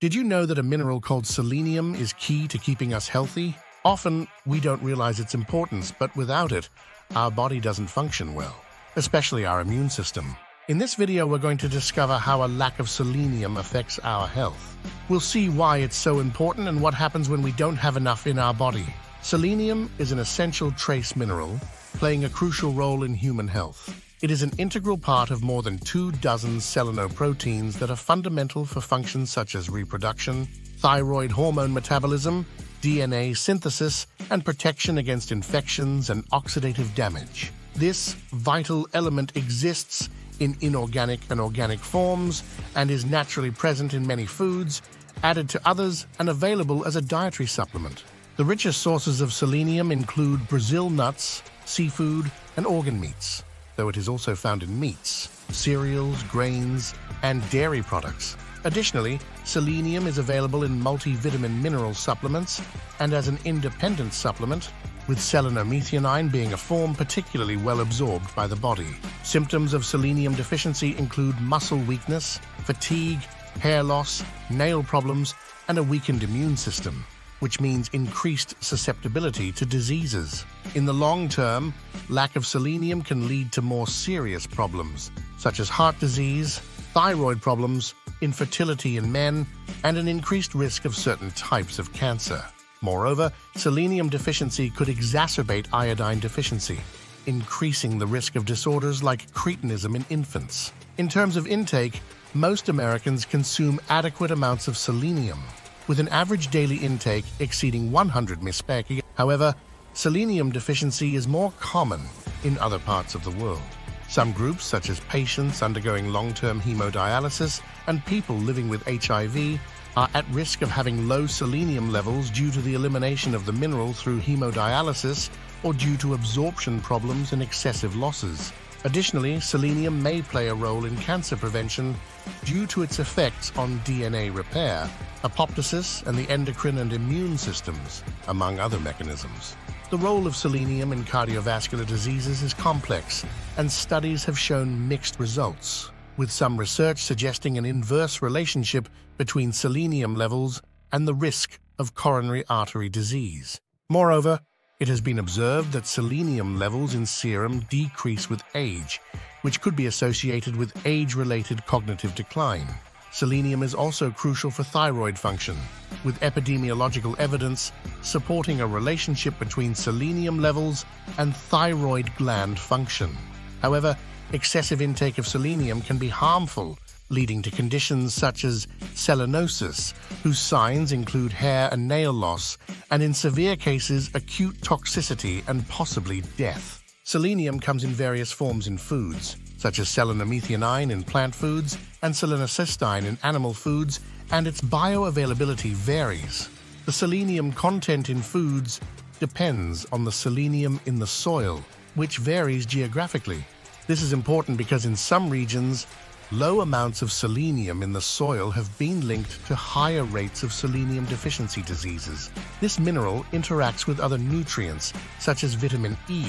Did you know that a mineral called selenium is key to keeping us healthy? Often, we don't realize its importance, but without it, our body doesn't function well, especially our immune system. In this video, we're going to discover how a lack of selenium affects our health. We'll see why it's so important and what happens when we don't have enough in our body. Selenium is an essential trace mineral, playing a crucial role in human health. It is an integral part of more than two dozen selenoproteins that are fundamental for functions such as reproduction, thyroid hormone metabolism, DNA synthesis, and protection against infections and oxidative damage. This vital element exists in inorganic and organic forms and is naturally present in many foods, added to others, and available as a dietary supplement. The richest sources of selenium include Brazil nuts, seafood, and organ meats though it is also found in meats, cereals, grains, and dairy products. Additionally, selenium is available in multivitamin mineral supplements and as an independent supplement, with selenomethionine being a form particularly well absorbed by the body. Symptoms of selenium deficiency include muscle weakness, fatigue, hair loss, nail problems, and a weakened immune system which means increased susceptibility to diseases. In the long term, lack of selenium can lead to more serious problems, such as heart disease, thyroid problems, infertility in men, and an increased risk of certain types of cancer. Moreover, selenium deficiency could exacerbate iodine deficiency, increasing the risk of disorders like cretinism in infants. In terms of intake, most Americans consume adequate amounts of selenium, with an average daily intake exceeding 100 mispeki. However, selenium deficiency is more common in other parts of the world. Some groups, such as patients undergoing long-term hemodialysis and people living with HIV, are at risk of having low selenium levels due to the elimination of the mineral through hemodialysis or due to absorption problems and excessive losses. Additionally, selenium may play a role in cancer prevention due to its effects on DNA repair, apoptosis, and the endocrine and immune systems, among other mechanisms. The role of selenium in cardiovascular diseases is complex, and studies have shown mixed results, with some research suggesting an inverse relationship between selenium levels and the risk of coronary artery disease. Moreover, it has been observed that selenium levels in serum decrease with age, which could be associated with age-related cognitive decline. Selenium is also crucial for thyroid function, with epidemiological evidence supporting a relationship between selenium levels and thyroid gland function. However, excessive intake of selenium can be harmful leading to conditions such as selenosis, whose signs include hair and nail loss, and in severe cases, acute toxicity and possibly death. Selenium comes in various forms in foods, such as selenomethionine in plant foods and selenocysteine in animal foods, and its bioavailability varies. The selenium content in foods depends on the selenium in the soil, which varies geographically. This is important because in some regions, Low amounts of selenium in the soil have been linked to higher rates of selenium deficiency diseases. This mineral interacts with other nutrients, such as vitamin E,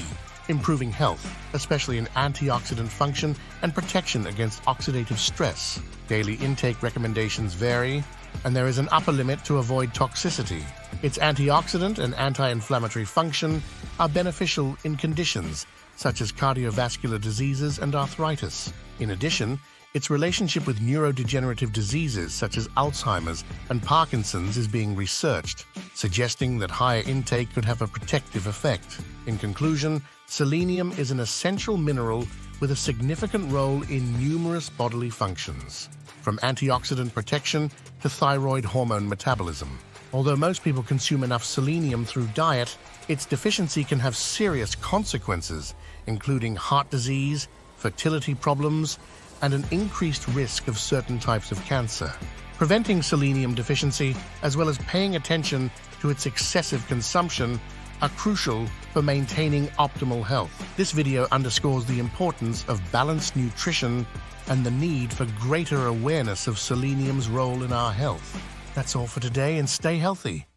improving health, especially in antioxidant function and protection against oxidative stress. Daily intake recommendations vary, and there is an upper limit to avoid toxicity. Its antioxidant and anti-inflammatory function are beneficial in conditions such as cardiovascular diseases and arthritis. In addition, its relationship with neurodegenerative diseases such as Alzheimer's and Parkinson's is being researched, suggesting that higher intake could have a protective effect. In conclusion, selenium is an essential mineral with a significant role in numerous bodily functions, from antioxidant protection to thyroid hormone metabolism. Although most people consume enough selenium through diet, its deficiency can have serious consequences, including heart disease, fertility problems, and an increased risk of certain types of cancer. Preventing selenium deficiency, as well as paying attention to its excessive consumption, are crucial for maintaining optimal health. This video underscores the importance of balanced nutrition and the need for greater awareness of selenium's role in our health. That's all for today and stay healthy.